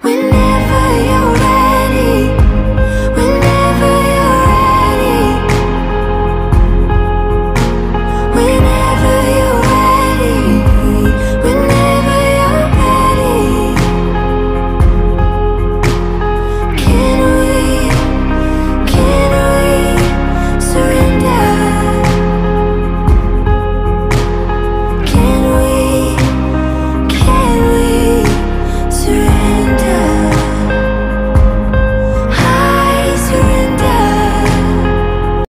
When